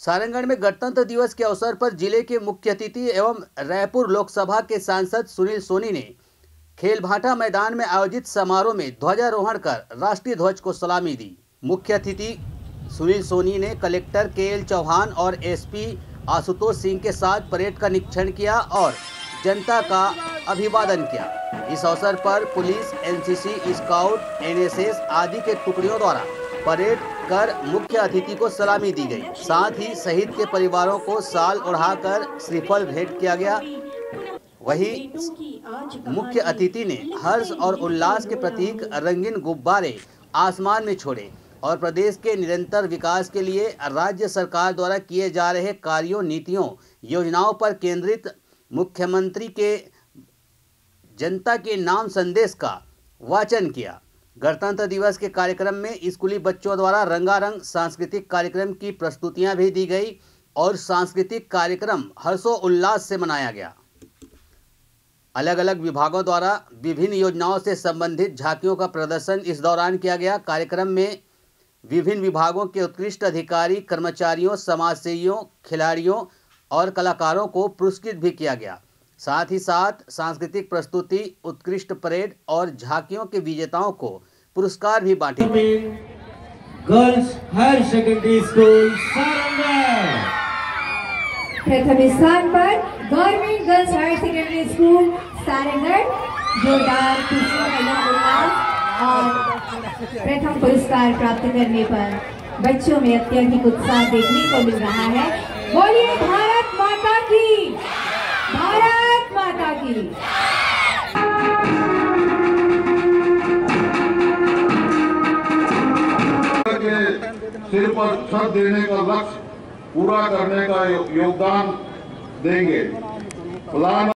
सारंगढ़ में गणतंत्र दिवस के अवसर पर ज़िले के मुख्य अतिथि एवं रायपुर लोकसभा के सांसद सुनील सोनी ने खेल भाटा मैदान में आयोजित समारोह में ध्वजारोहण कर राष्ट्रीय ध्वज को सलामी दी। मुख्य अतिथि सुनील सोनी ने कलेक्टर के एल चौहान और एसपी आशुतोष सिंह के साथ परेड का निरीक्षण किया और जनता का अभिवादन किया। इस अवसर पर पुलिस, एनसीसी, स्काउट, एनएसएस आदि के टुकड़ियों द्वारा परेड कर मुख्य अतिथि को सलामी दी गई। साथ ही शहीद के परिवारों को साल ओढ़ाकर श्रीफल भेंट किया गया। वही मुख्य अतिथि ने हर्ष और उल्लास के प्रतीक रंगीन गुब्बारे आसमान में छोड़े और प्रदेश के निरंतर विकास के लिए राज्य सरकार द्वारा किए जा रहे कार्यों, नीतियों, योजनाओं पर केंद्रित मुख्यमंत्री के जनता के नाम संदेश का वाचन किया। गणतंत्र दिवस के कार्यक्रम में स्कूली बच्चों द्वारा रंगारंग सांस्कृतिक कार्यक्रम की प्रस्तुतियाँ भी दी गई और सांस्कृतिक कार्यक्रम हर्षोल्लास से मनाया गया। अलग अलग विभागों द्वारा विभिन्न योजनाओं से संबंधित झांकियों का प्रदर्शन इस दौरान किया गया। कार्यक्रम में विभिन्न विभागों के उत्कृष्ट अधिकारी, कर्मचारियों, समाजसेवियों, खिलाड़ियों और कलाकारों को पुरस्कृत भी किया गया। साथ ही साथ सांस्कृतिक प्रस्तुति, उत्कृष्ट परेड और झांकियों के विजेताओं को पुरस्कार भी बांटे गर्ल्स हायर सेकेंडरी स्कूल प्रथम स्थान पर government girls higher secondary school Sarangarh जोरदार और प्रथम पुरस्कार प्राप्त करने पर बच्चों में अत्यधिक उत्साह देखने को मिल रहा है। बोलिए भारत माता की भारत माता के। सिर पर छत देने का लक्ष्य पूरा करने का यो- योगदान देंगे। प्लान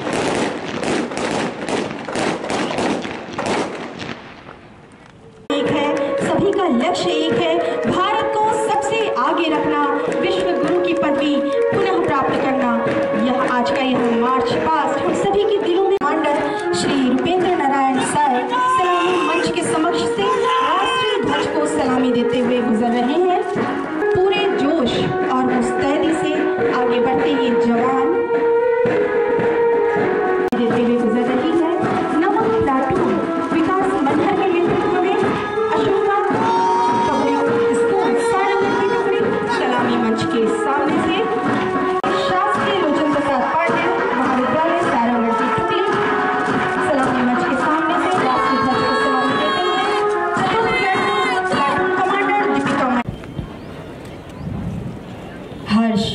एक है, सभी का लक्ष्य एक है, भारत को सबसे आगे रखना विश्व गुरु की पदवी पुनः प्राप्त करना। यह आज का मार्च सभी के दिलों में हर्ष,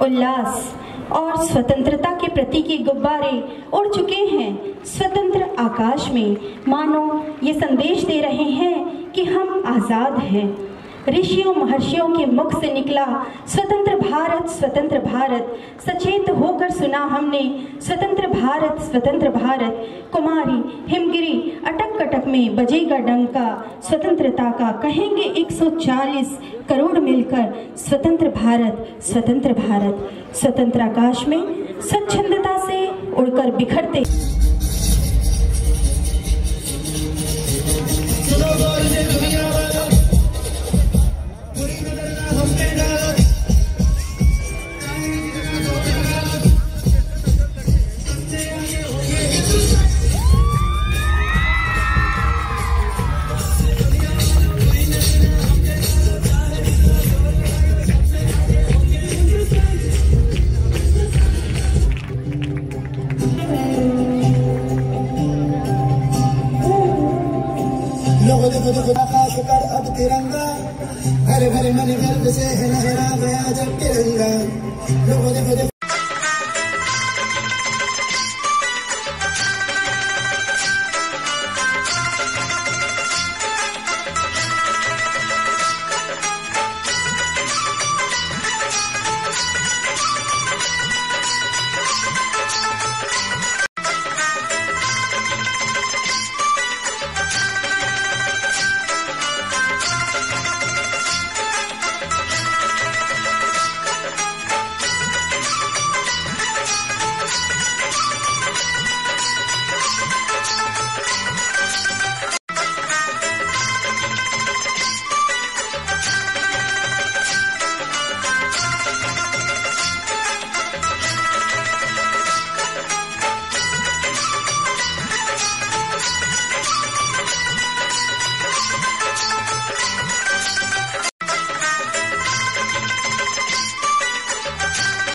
उल्लास और स्वतंत्रता के प्रति के गुब्बारे उड़ चुके हैं। स्वतंत्र आकाश में, मानो ये संदेश दे रहे हैं कि हम आज़ाद हैं। ऋषियों, महर्षियों के मुख से निकला, स्वतंत्र भारत स्वतंत्र भारत। सचेत होकर सुना हमने, स्वतंत्र भारत स्वतंत्र भारत। कुमारी, हिमगिरी, अटक कटक में बजेगा डंका। स्वतंत्रता का कहेंगे 140 करोड़ मिलकर, स्वतंत्र भारत स्वतंत्र भारत। स्वतंत्र आकाश में स्वच्छंदता से उड़कर बिखरते। लोगों खुदा देखो कर अब तिरंगा हर भरे मन गर्द से है लहरा गया जब तिरंगा लोगों देखो